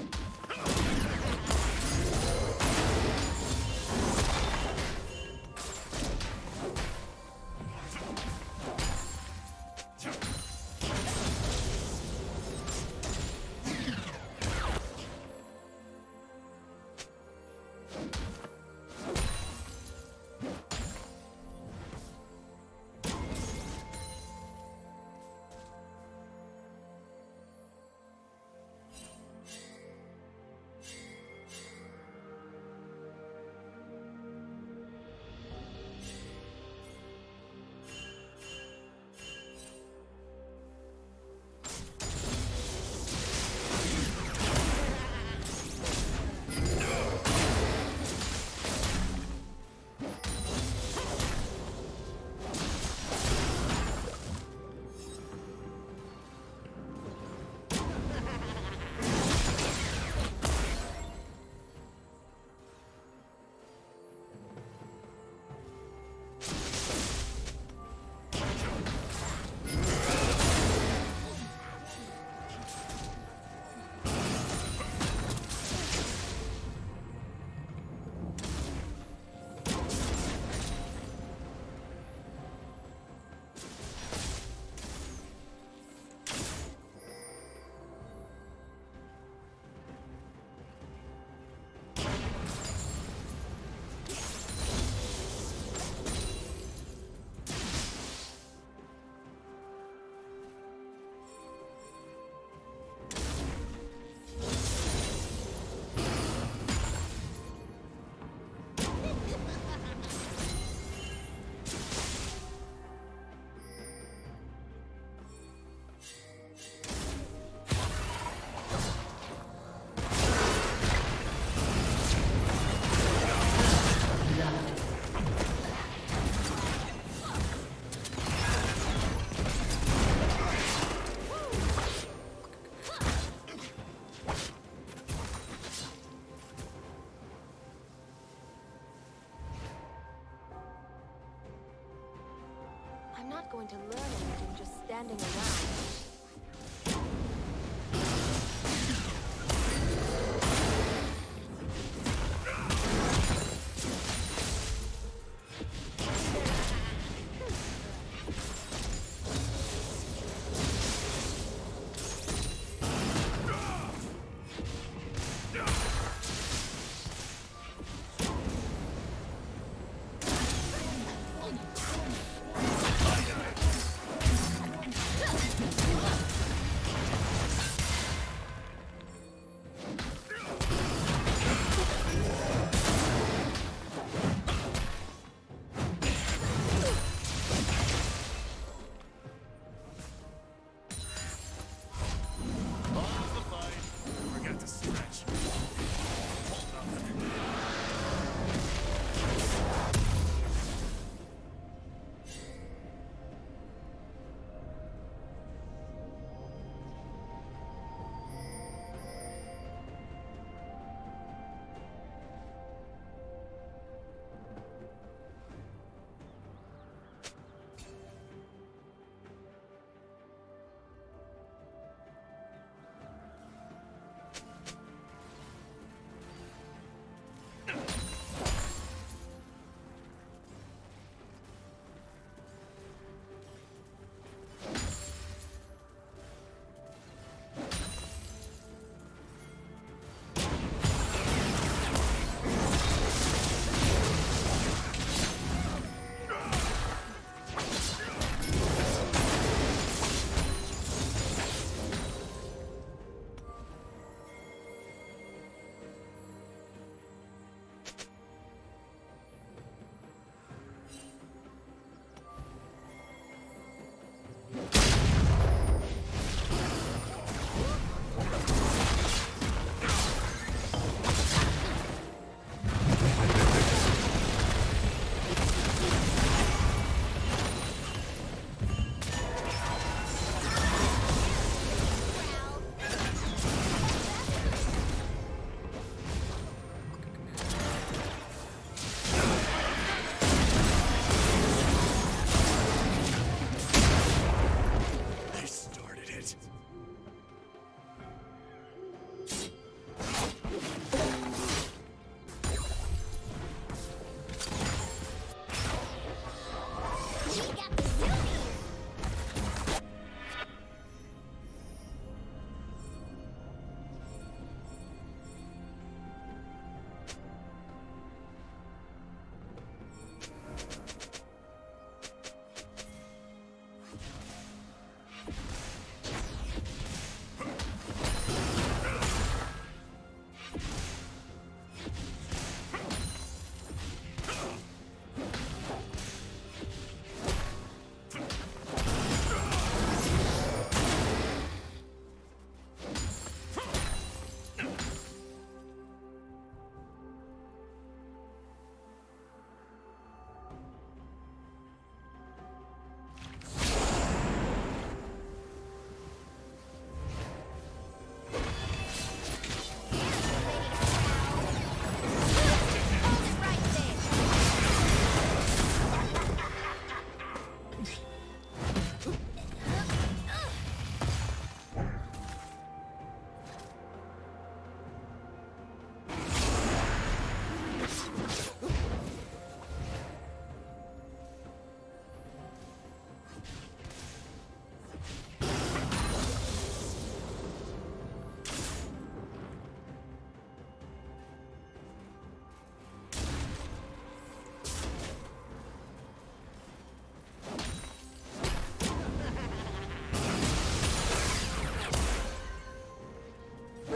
I'm going to learn anything just standing around.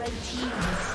Red team. has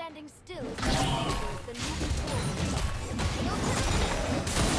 Standing still is than moving forward.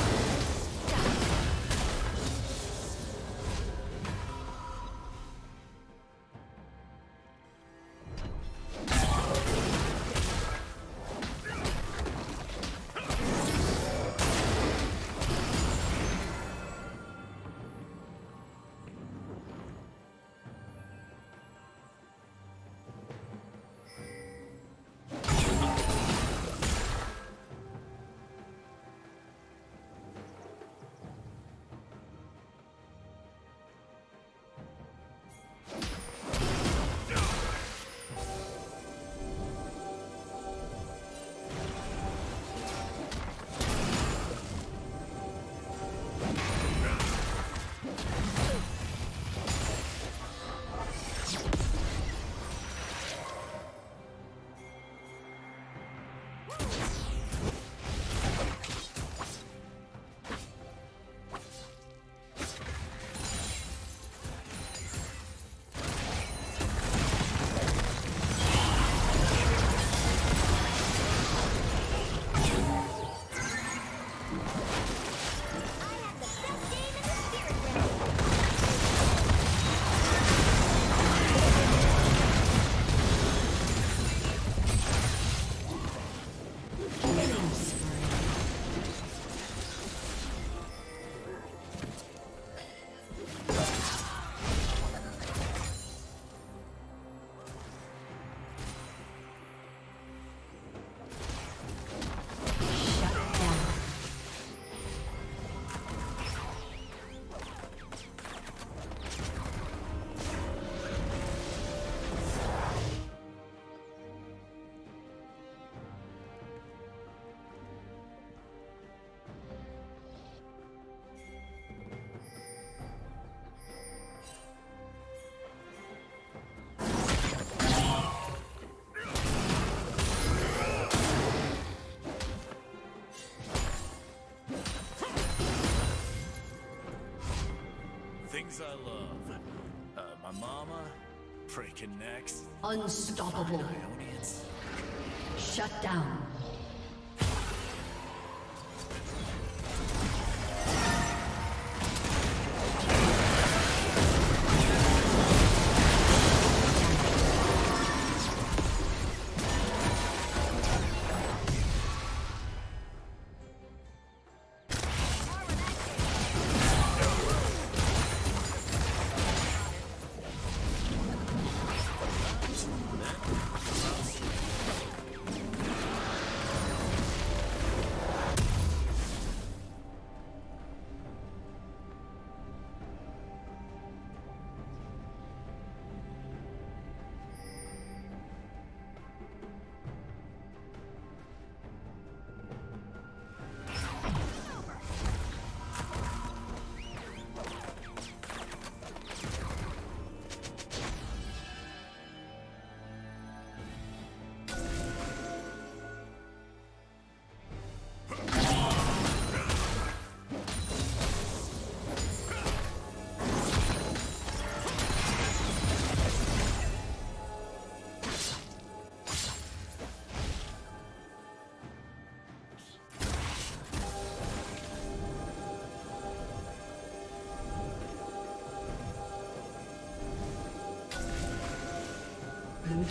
Things I love. Uh, my mama, breaking necks, Unstoppable. Shut down.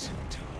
Reason to